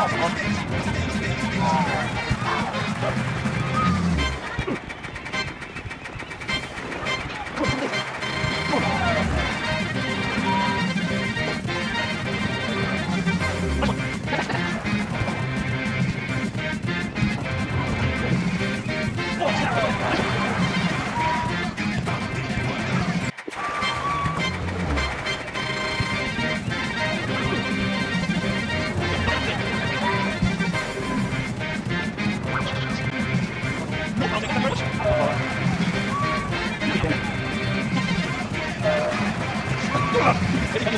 Oh, okay.